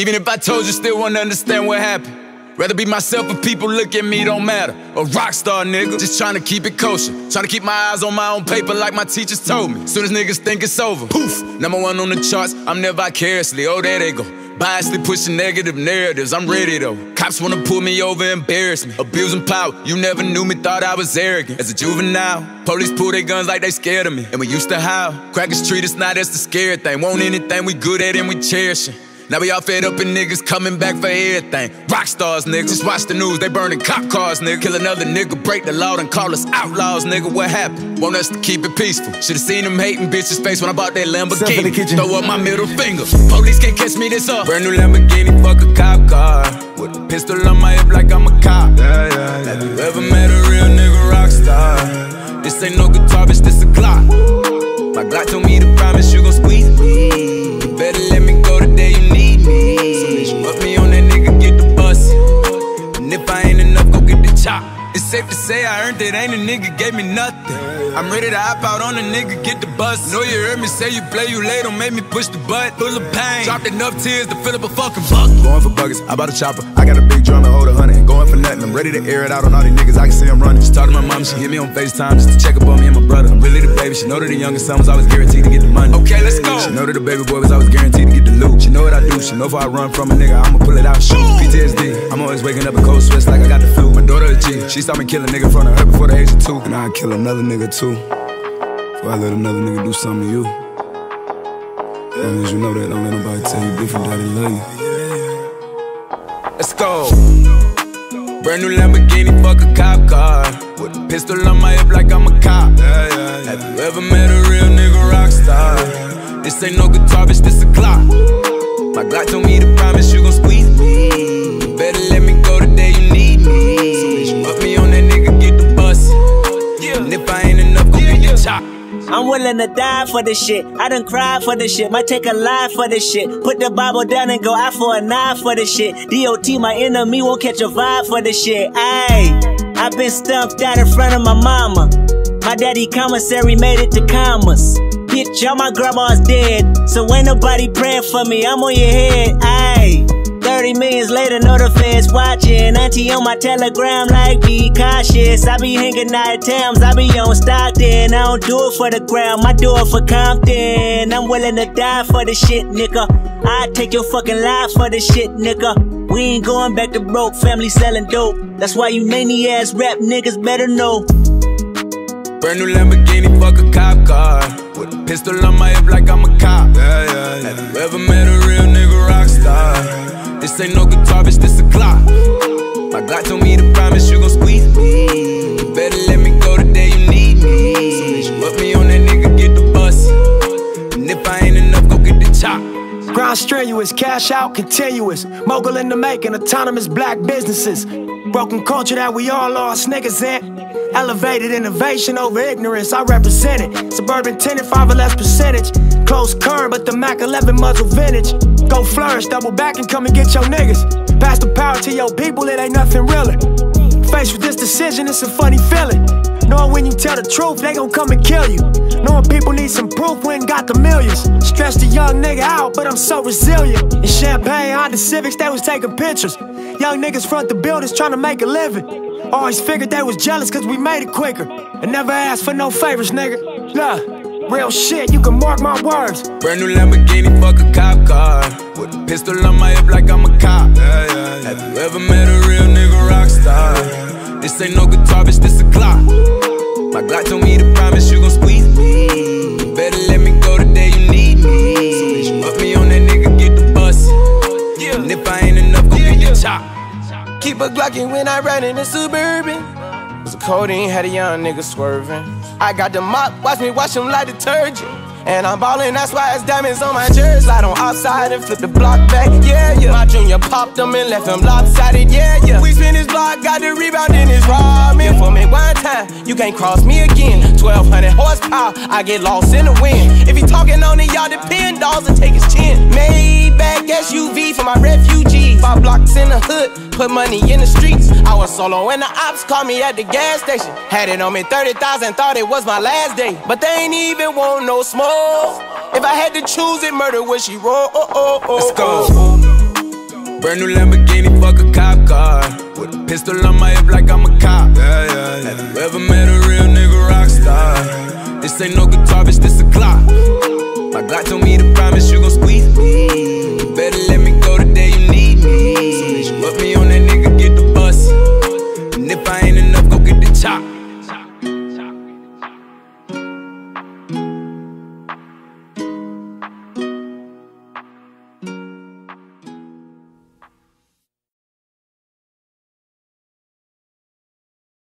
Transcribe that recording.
Even if I told you, still wanna understand what happened. Rather be myself if people look at me, don't matter. A rock star nigga, just trying to keep it kosher. Trying to keep my eyes on my own paper like my teachers told me. Soon as niggas think it's over, poof, number one on the charts, I'm never vicariously. Oh, there they go. Biasly pushing negative narratives, I'm ready though. Cops wanna pull me over, embarrass me. Abusing power, you never knew me, thought I was arrogant. As a juvenile, police pull their guns like they scared of me. And we used to howl. Crackers treat us now, that's the scary thing. Want anything we good at and we cherish. Now we all fed up and niggas coming back for everything. Rock stars, nigga. Just watch the news, they burning cop cars, nigga. Kill another nigga, break the law, and call us outlaws, nigga. What happened? Want us to keep it peaceful. Should've seen them hating bitches' face when I bought that Lamborghini. Throw up my middle finger. Police can't catch me this up. Brand new Lamborghini, fuck a cop car. With a pistol on my hip like I'm a cop. Yeah, yeah, yeah. Have you ever met a real nigga rock star? This ain't no guitar, bitch, this a safe to say I earned it, ain't a nigga gave me nothing. I'm ready to hop out on a nigga, get the bus. Know you heard me say you play, you late, don't make me push the butt. Full of pain, dropped enough tears to fill up a fucking bucket. Going for buggers, I bought a chopper. I got a big drum and hold a hundred. Going for nothing, I'm ready to air it out on all these niggas. I can see I'm running. Just talk to my mom, she hit me on FaceTime just to check up on me and my brother. I'm really the baby. She know that the youngest son was always guaranteed to get the money. Okay, let's go. She know that the baby boy was always guaranteed to get the loot. She know what I do. She know if I run from a nigga, I'ma pull it out, shoot. PTSD. I'm always waking up in cold sweats like I got the flu. My daughter a G. She saw me kill a nigga in front of her before the age of two. And I'd kill another nigga too. Before I let another nigga do something to you. As long as you know that, don't let nobody tell you different that they love you. Let's go. Brand new Lamborghini, fuck a cop car. With a pistol on my hip like I'm a cop. Have you ever met a real nigga rock star? This ain't no guitar, bitch, this a Glock. My Glock told me to I'm willing to die for this shit. I done cried for this shit. Might take a life for this shit. Put the Bible down and go out for a knife for this shit. DOT, my enemy, won't catch a vibe for this shit. Ayy, i been stumped out in front of my mama. My daddy commissary made it to commas. Bitch, all my grandma's dead. So ain't nobody praying for me. I'm on your head. Ayy. 30 millions later, know the fans watching. Auntie on my telegram, like, be cautious. I be hanging out at Tams, I be on Stockton. I don't do it for the ground, I do it for Compton. I'm willing to die for the shit, nigga. I take your fucking life for the shit, nigga. We ain't going back to broke, family selling dope. That's why you many ass rap niggas better know. Brand new Lamborghini, fuck a cop car. With a pistol on my hip like I'm a cop. Yeah, yeah, yeah. Have you ever met a Ain't no guitar, bitch, this a Glock. My Glock told me to promise you gon' squeeze me. You better let me go the day you need me. So put me on that nigga, get the bus. And if I ain't enough, go get the chop. Grind strenuous, cash out continuous. Mogul in the making, autonomous black businesses. Broken culture that we all lost niggas in. Elevated innovation over ignorance, I represent it. Suburban tenant, five or less percentage. Close current, but the Mac 11 muzzle vintage. Go flourish, double back and come and get your niggas. Pass the power to your people, it ain't nothing realer. Faced with this decision, it's a funny feeling. Knowing when you tell the truth, they gon' come and kill you. Knowing people need some proof, we ain't got the millions. Stress the young nigga out, but I'm so resilient. In Champagne, Honda Civics, they was taking pictures. Young niggas front the buildings trying to make a living. Always figured they was jealous cause we made it quicker. And never asked for no favors, nigga. Look, real shit, you can mark my words. Brand new Lamborghini, fuck a cop car. With a pistol on my hip like I'm a cop. Yeah, yeah, yeah. Have you ever met a real nigga rock star? This ain't no guitar, bitch, this a Glock. My Glock told me to promise you gon' squeeze me. You better let me go the day you need me. So bitch, put me on that nigga, get the bus. And if I ain't enough, go get the chop. Keep a Glockin' when I ride in the Suburban. Codeine had a young nigga swerving. I got the mop, watch me wash him like detergent. And I'm ballin', that's why it's diamonds on my jersey. Slide on outside and flip the block back, yeah, yeah. My junior popped him and left him lopsided, yeah, yeah. We spin his block, got the rebound in his ramen. For me one time, you can't cross me again. 1200 horsepower, I get lost in the wind. If he talking on it, y'all depend, dolls and take his chin. Maybach SUV for my refugees. Five blocks in the hood, put money in the streets. I was solo when the ops called me at the gas station. Had it on me 30,000, thought it was my last day. But they ain't even want no smoke. If I had to choose it, murder would she roll? Oh, oh, oh, oh. Let's go. oh. Brand new Lamborghini, fuck a cop car. With a pistol on my hip like I'm a cop. Yeah, yeah, yeah. Have you ever met a real nigga rock star? This ain't no guitar, bitch, this a clock. My God told me to promise you